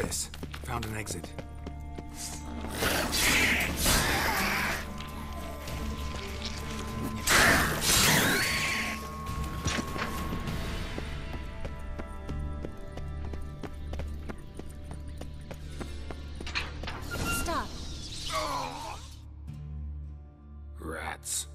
Chris, found an exit. Stop. Rats.